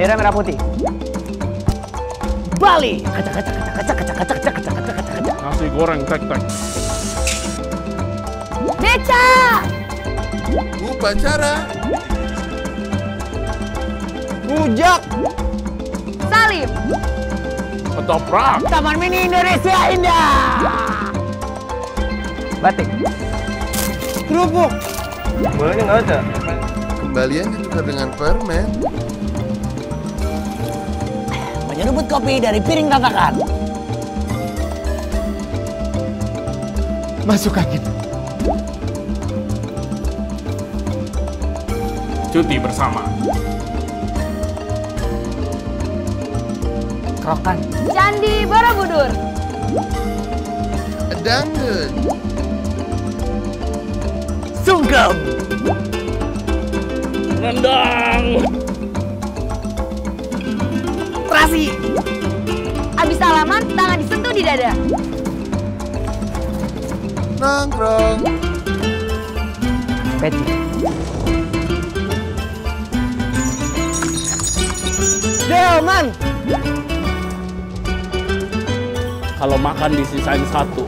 Bendera merah putih. Bali. Kacak kacak kacak kacak kacak kacak kacak kacak kacak kacak kacak. Nasi goreng tek tek. Beca. Upacara. Bujak. Salim. Ketoprak. Taman Mini Indonesia Indah. Batik. Kerupuk. Bolanya nggak ada. Kembalian ditukar dengan permen. Menyeruput kopi dari piring tatakan. Masuk angin. Cuti bersama. Kerokan. Candi Borobudur. Dangdut. Sungkem. Rendang. Terasi. Abis salaman, tangan disentuh di dada. Nongkrong. Peci. Delman. Kalau makan disisain satu.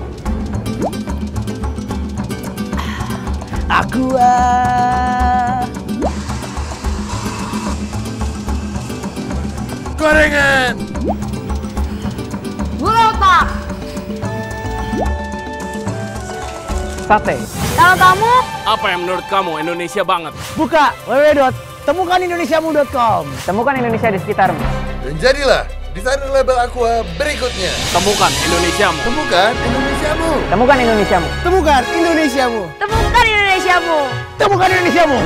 Aqua. Gorengan. Gula otak. Sate. Kalau kamu, Apa yang menurut kamu Indonesia banget? Buka www.temukanindonesiamu.com. Temukan Indonesia di sekitarmu. Dan jadilah desainer label Aqua berikutnya. Temukan Indonesiamu. Temukan Indonesiamu. Temukan Indonesiamu. Temukan Indonesiamu. temukan Indonesiamu. Temukan Indonesiamu.